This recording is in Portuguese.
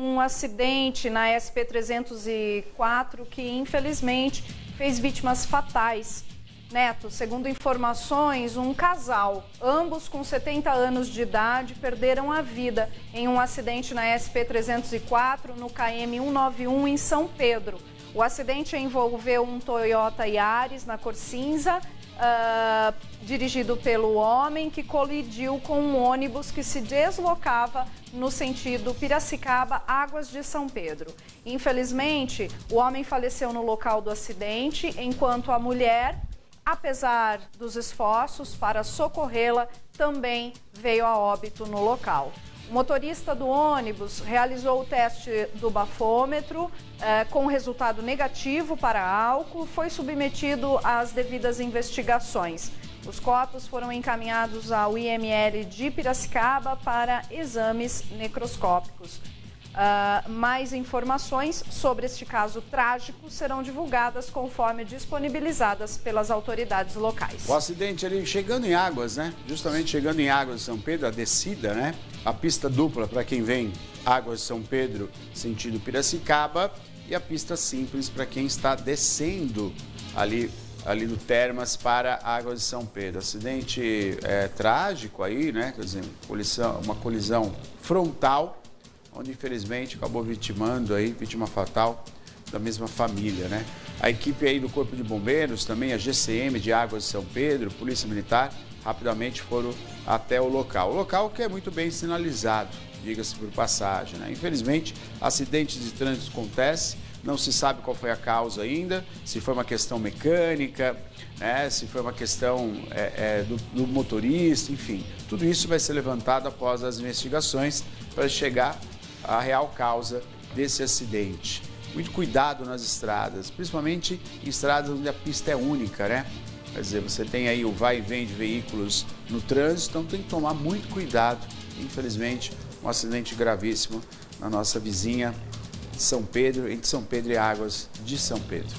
um acidente na SP-304 que, infelizmente, fez vítimas fatais. Neto, segundo informações, um casal, ambos com 70 anos de idade, perderam a vida em um acidente na SP-304 no KM 191 em São Pedro. O acidente envolveu um Toyota Yaris na cor cinza uh, dirigido pelo homem que colidiu com um ônibus que se deslocava no sentido Piracicaba, Águas de São Pedro. Infelizmente, o homem faleceu no local do acidente, enquanto a mulher, apesar dos esforços para socorrê-la, também veio a óbito no local. Motorista do ônibus realizou o teste do bafômetro eh, com resultado negativo para álcool, foi submetido às devidas investigações. Os corpos foram encaminhados ao IML de Piracicaba para exames necroscópicos. Uh, mais informações sobre este caso trágico serão divulgadas conforme disponibilizadas pelas autoridades locais. O acidente ali chegando em Águas, né? Justamente chegando em Águas de São Pedro, a descida, né? A pista dupla para quem vem Águas de São Pedro, sentido Piracicaba, e a pista simples para quem está descendo ali ali do Termas para Águas de São Pedro. Acidente é, trágico aí, né? Quer dizer, colisão, uma colisão frontal onde infelizmente acabou vitimando aí, vítima fatal da mesma família, né? A equipe aí do Corpo de Bombeiros, também a GCM de Águas de São Pedro, Polícia Militar, rapidamente foram até o local. O local que é muito bem sinalizado, diga-se por passagem, né? Infelizmente, acidentes de trânsito acontecem, não se sabe qual foi a causa ainda, se foi uma questão mecânica, né, se foi uma questão é, é, do, do motorista, enfim. Tudo isso vai ser levantado após as investigações para chegar a real causa desse acidente. Muito cuidado nas estradas, principalmente em estradas onde a pista é única, né? Quer dizer, você tem aí o vai e vem de veículos no trânsito, então tem que tomar muito cuidado. Infelizmente, um acidente gravíssimo na nossa vizinha São Pedro, entre São Pedro e Águas de São Pedro.